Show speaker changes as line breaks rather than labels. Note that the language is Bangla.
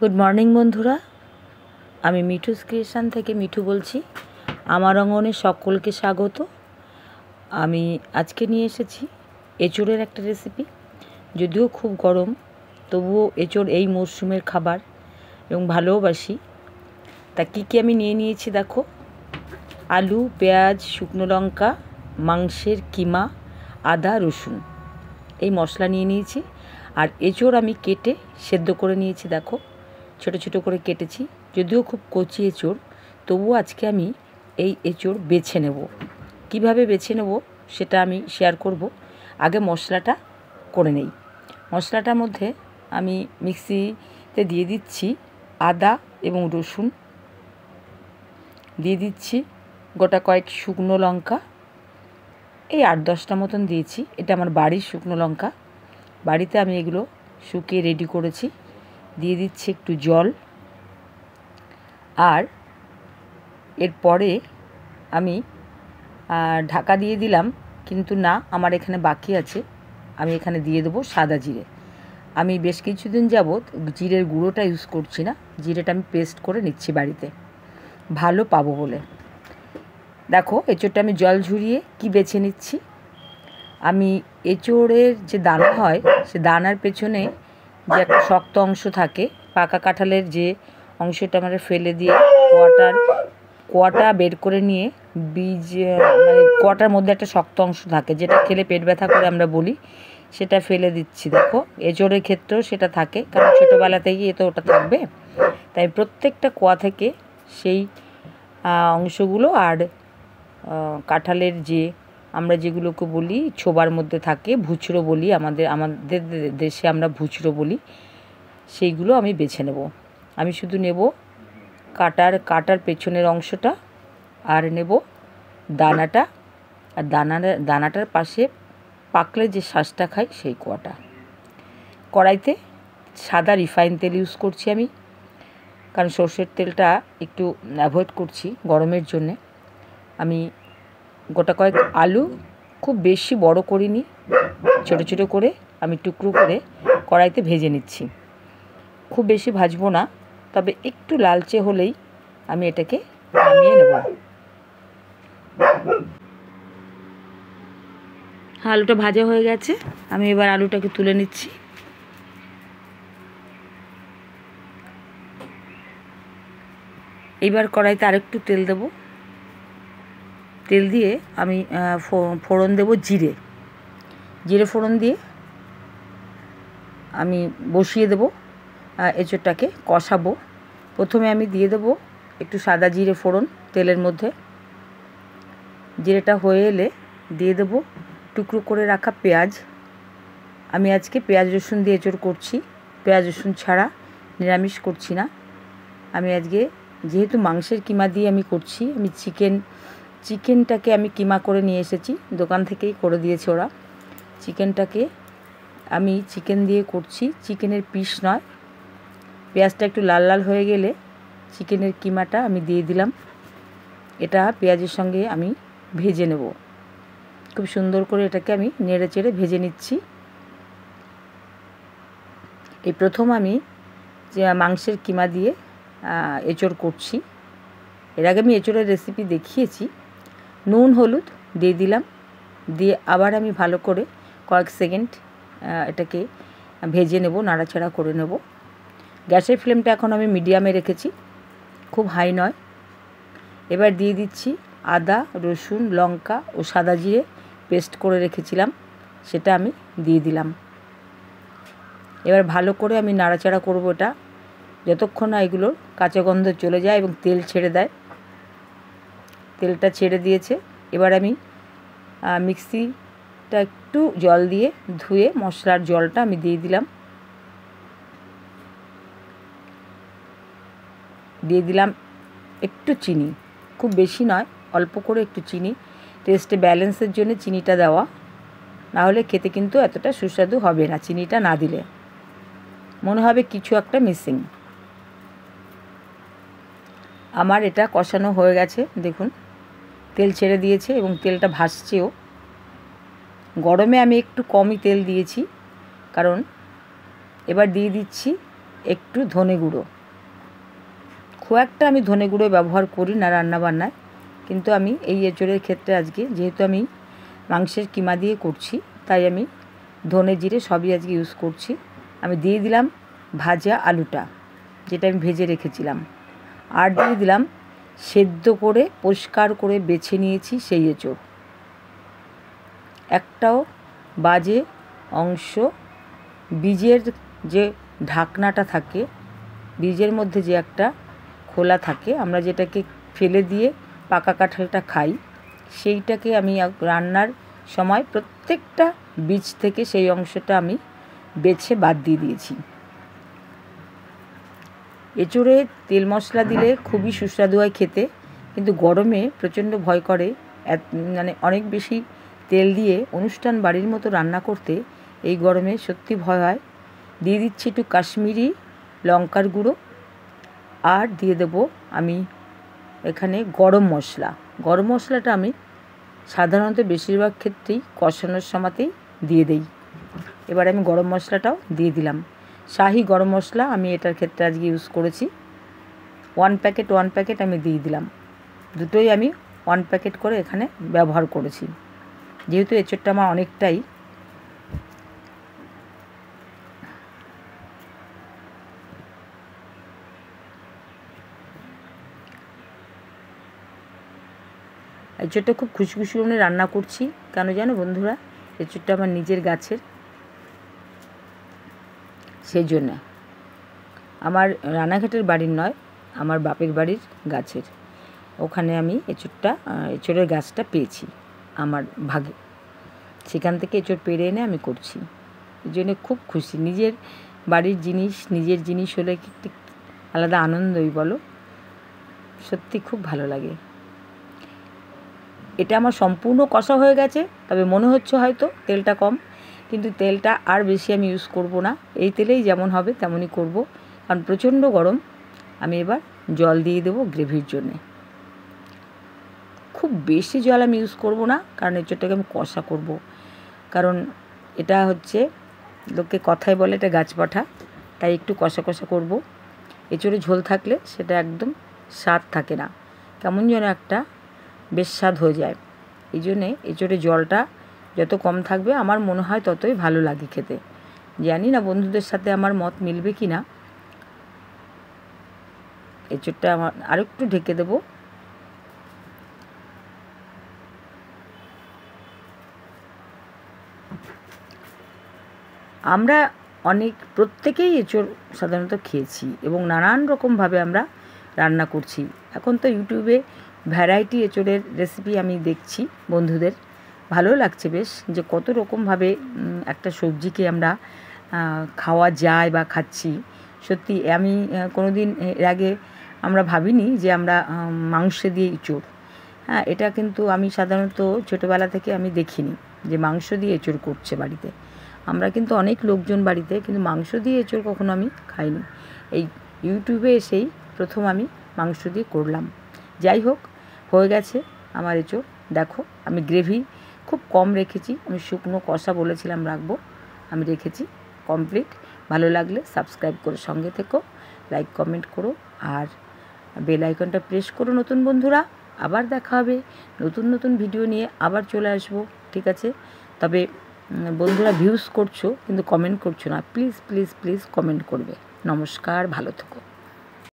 গুড মর্নিং বন্ধুরা। আমি মিঠু ক্রিয়েশন থেকে মিঠু বলছি। আমার অঙ্গনে সকলকে স্বাগত। আমি আজকে নিয়ে এসেছি এঁচোড়ের একটা রেসিপি যদিও খুব গরম, তবুও এঁচোড় এই মরশুমের খাবার এবং ভালোবাসি। তা কী কী আমি নিয়ে নিয়েছি দেখো? আলু, পেঁয়াজ, শুকনো লঙ্কা, মাংসের কিমা, আদা, রসুন। এই মশলা নিয়ে নিয়েছি। আর এঁচোড় আমি কেটে সেদ্ধ করে নিয়েছি দেখো। ছোট ছোট করে কেটেছি, যদিও খুব কচি এঁচোড়, তবুও আজকে আমি এই এঁচোড় বেছে নেব। কীভাবে বেছে নেব সেটা আমি শেয়ার করব। আগে মশলাটা করে নেই। মশলাটার মধ্যে আমি মিক্সিতে দিয়ে দিচ্ছি আদা এবং রসুন। দিয়ে দিচ্ছি গোটা কয়েক শুকনো লঙ্কা। এই আট দশটা মতন দিয়েছি। এটা আমার বাড়ির শুকনো লঙ্কা। বাড়িতে আমি এগুলো শুকিয়ে রেডি করেছি। দিয়ে দিচ্ছি একটু জল। আর এরপরে আমি ঢাকা দিয়ে দিলাম, কিন্তু না, আমার এখানে বাকি আছে। আমি এখানে দিয়ে দেবো সাদা জিরে। আমি বেশ কিছুদিন যাবৎ জিরের গুঁড়োটা ইউজ করছি না। জিরেটা আমি পেস্ট করে নিচ্ছি বাড়িতে। ভালো পাবো বলে। দেখো, এঁচোড়টা আমি জল ঝুরিয়ে কি বেছে নিচ্ছি? আমি এঁচোড়ের যে দানা হয়, সে দানার পেছনে যে একটা শক্ত অংশ থাকে, পাকা কাঁঠালের যে অংশটা আমরা ফেলে দিয়ে কোয়াটার, কোয়াটা বের করে নিয়ে বীজ মানে কোয়াটার মধ্যে একটা শক্ত অংশ থাকে, যেটা খেলে পেট ব্যথা করে আমরা বলি, সেটা ফেলে দিচ্ছি, দেখো। এঁচোড়ের ক্ষেত্রেও সেটা থাকে, কারণ ছোটোবেলা থেকেই তো ওটা থাকবে। তাই প্রত্যেকটা কোয়া থেকে সেই অংশগুলো আর কাঁঠালের যে আমরা যেগুলোকে বলি ছোবার মধ্যে থাকে ভুচড়ো বলি আমাদের আমাদের দেশে আমরা ভুচড়ো বলি, সেইগুলো আমি বেছে নেব। আমি শুধু নেব কাটার কাটার পেছনের অংশটা আর নেব দানাটা। আর দানা দানাটার পাশে পাকলে যে শ্বাসটা খাই সেই কোয়াটা। কড়াইতে সাদা রিফাইন তেল ইউজ করছি আমি, কারণ সর্ষের তেলটা একটু অ্যাভয়েড করছি গরমের জন্যে। আমি গোটা কয়েক আলু খুব বেশি বড় করিনি, ছোটো ছোটো করে আমি টুকরো করে কড়াইতে ভেজে নিচ্ছি। খুব বেশি ভাজবো না, তবে একটু লালচে হলেই আমি এটাকে নামিয়ে নেব। আলুটা ভাজা হয়ে গেছে, আমি এবার আলুটাকে তুলে নিচ্ছি। এইবার কড়াইতে আরেকটু তেল দেব। তেল দিয়ে আমি ফোড়ন দেব জিরে। জিরে ফোড়ন দিয়ে আমি বসিয়ে দেব এঁচোড়টাকে কষাবো। প্রথমে আমি দিয়ে দেব একটু সাদা জিরে ফোড়ন তেলের মধ্যে। জিরেটা হয়ে এলে দিয়ে দেব টুকরো করে রাখা পেঁয়াজ। আমি আজকে পেঁয়াজ রসুন দিয়ে এঁচোড় করছি। পেঁয়াজ রসুন ছাড়া নিরামিষ করছি না। আমি আজকে যেহেতু মাংসের কিমা দিয়ে আমি করছি, আমি চিকেন চিকেনটাকে আমি কিমা করে নিয়ে এসেছি, দোকান থেকেই করে দিয়েছে ওরা। চিকেনটাকে আমি চিকেন দিয়ে করছি, চিকেনের পিস নয়। পেঁয়াজটা একটু লাল লাল হয়ে গেলে চিকেনের কিমাটা আমি দিয়ে দিলাম। এটা পেঁয়াজের সঙ্গে আমি ভেজে নেব। খুব সুন্দর করে এটাকে আমি নেড়ে চেড়ে ভেজে নিচ্ছি। এই প্রথম আমি যে মাংসের কিমা দিয়ে এঁচোড় করছি। এর আগে আমি এঁচোড়ের রেসিপি দেখিয়েছি। নুন, হলুদ দিয়ে দিলাম। দিয়ে আবার আমি ভালো করে কয়েক সেকেন্ড এটাকে ভেজে নেব, নাড়াচাড়া করে নেব। গ্যাসের ফ্লেমটা এখন আমি মিডিয়ামে রেখেছি, খুব হাই নয়। এবার দিয়ে দিচ্ছি আদা, রসুন, লঙ্কা ও সাদা জিরে পেস্ট করে রেখেছিলাম, সেটা আমি দিয়ে দিলাম। এবার ভালো করে আমি নাড়াচাড়া করব এটা, যতক্ষণ না এগুলোর কাঁচা গন্ধ চলে যায় এবং তেল ছেড়ে দেয়। তেলটা ছেড়ে দিয়েছে। এবার আমি মিক্সিটা একটু জল দিয়ে ধুয়ে মশলার জলটা আমি দিয়ে দিলাম। দিয়ে দিলাম একটু চিনি। খুব বেশি নয়, অল্প করে একটু চিনি। টেস্টে ব্যালেন্সের জন্য চিনিটা দেওয়া। নাহলে খেতে কিন্তু এতটা সুস্বাদু হবে না চিনিটা না দিলে। মনে হবে কিছু একটা মিসিং। আমার এটা কষানো হয়ে গেছে, দেখুন। তেল ছেড়ে দিয়েছে এবং তেলটা ভাসছেও। গরমে আমি একটু কমই তেল দিয়েছি, কারণ এবার দিয়ে দিচ্ছি একটু ধনে গুঁড়ো। খুব একটা আমি ধনে গুঁড়ো ব্যবহার করি না রান্না বান্নায় কিন্তু আমি এই এঁচড়ের ক্ষেত্রে আজকে যেহেতু আমি মাংসের কিমা দিয়ে করছি, তাই আমি ধনে জিরে সবই আজকে ইউজ করছি। আমি দিয়ে দিলাম ভাজা আলুটা, যেটা আমি ভেজে রেখেছিলাম। আর দিয়ে দিলাম সেদ্ধ করে, পরিষ্কার করে বেছে নিয়েছি সেই এঁচড়। একটাও বাজে অংশ, বীজের যে ঢাকনাটা থাকে, বীজের মধ্যে যে একটা খোলা থাকে, আমরা যেটাকে ফেলে দিয়ে পাকা কাঁঠালটা খাই, সেইটাকে আমি রান্নার সময় প্রত্যেকটা বীজ থেকে সেই অংশটা আমি বেছে বাদ দিয়ে দিয়েছি। এঁচড়ে তেল মশলা দিলে খুবই সুস্বাদু হয় খেতে, কিন্তু গরমে প্রচণ্ড ভয় করে। মানে অনেক বেশি তেল দিয়ে অনুষ্ঠান বাড়ির মতো রান্না করতে এই গরমে সত্যি ভয় হয়। দিয়ে দিচ্ছি একটু কাশ্মীরি লঙ্কার গুঁড়ো আর দিয়ে দেব আমি এখানে গরম মশলা। গরম মশলাটা আমি সাধারণত বেশিরভাগ ক্ষেত্রেই কষানোর সময়তেই দিয়ে দেই। এবার আমি গরম মশলাটাও দিয়ে দিলাম। শাহি গরম মশলা আমি এটার ক্ষেত্রে আজকে ইউজ করেছি। ওয়ান প্যাকেট ওয়ান প্যাকেট আমি দিয়ে দিলাম। দুটোই আমি ওয়ান প্যাকেট করে এখানে ব্যবহার করেছি। যেহেতু এঁচড়টা আমার অনেকটাই এঁচড়টা খুব খুশি খুশি রান্না করছি। কেন জানো বন্ধুরা? এঁচড়টা আমার নিজের গাছের সেই জন্য আমার রানাঘাটের বাড়ির নয়, আমার বাপের বাড়ির গাছের। ওখানে আমি এঁচড়টা এঁচড়ের গাছটা পেয়েছি, আমার ভাগে। সেখান থেকে এঁচড় পেরে এনে আমি করছি। এই জন্যে খুব খুশি। নিজের বাড়ির জিনিস, নিজের জিনিস হলে একটি আলাদা আনন্দই বলো? সত্যি খুব ভালো লাগে। এটা আমার সম্পূর্ণ কষা হয়ে গেছে, তবে মনে হচ্ছে হয়তো তেলটা কম। কিন্তু তেলটা আর বেশি আমি ইউজ করব না। এই তেলেই যেমন হবে তেমনই করব। কারণ প্রচণ্ড গরম। আমি এবার জল দিয়ে দেবো গ্রেভির জন্যে। খুব বেশি জল আমি ইউজ করব না, কারণ এঁচড়টাকে আমি কষা করব। কারণ এটা হচ্ছে, লোকে কথায় বলে এটা গাছ পাঠা তাই একটু কষা কষা করব। এঁচড়ে ঝোল থাকলে সেটা একদম স্বাদ থাকে না। কেমন যেন একটা বেশ স্বাদ হয়ে যায়। এই জন্যে এঁচড়ে জলটা যত কম থাকবে আমার মনে হয় ততই ভালো লাগে খেতে। জানি না বন্ধুদের সাথে আমার মত মিলবে কি না। এঁচড়টা আমার আরেকটু ঢেকে দেব। আমরা অনেক, প্রত্যেকেই এঁচড় সাধারণত খেয়েছি এবং নানান রকমভাবে আমরা রান্না করছি। এখন তো ইউটিউবে ভ্যারাইটি এঁচড়ের রেসিপি আমি দেখছি বন্ধুদের। ভালো লাগছে বেশ যে কত রকমভাবে একটা সবজিকে আমরা খাওয়া যায় বা খাচ্ছি। সত্যি আমি কোনো দিন এর আগে আমরা ভাবিনি যে আমরা মাংস দিয়ে এঁচড় হ্যাঁ এটা কিন্তু আমি সাধারণত ছোটোবেলা থেকে আমি দেখিনি যে মাংস দিয়ে এঁচড় করছে বাড়িতে। আমরা কিন্তু অনেক লোকজন বাড়িতে কিন্তু মাংস দিয়ে এঁচড় কখনো আমি খাইনি। এই ইউটিউবে এসেই প্রথম আমি মাংস দিয়ে করলাম। যাই হোক, হয়ে গেছে আমার এঁচড় দেখো, আমি গ্রেভি খুব কম রেখেছি। আমি শুকনো কষা বলেছিলাম রাখব। আমি রেখেছি কমপ্লিট। ভালো লাগলে সাবস্ক্রাইব করে সঙ্গে থেকো, লাইক, কমেন্ট করো আর বেল আইকনটা প্রেস করো নতুন বন্ধুরা। আবার দেখা হবে। নতুন নতুন ভিডিও নিয়ে আবার চলে আসব, ঠিক আছে? তবে বন্ধুরা ভিউজ করছ, কিন্তু কমেন্ট করছ না। প্লিজ প্লিজ প্লিজ কমেন্ট করবে। নমস্কার, ভালো থেকো।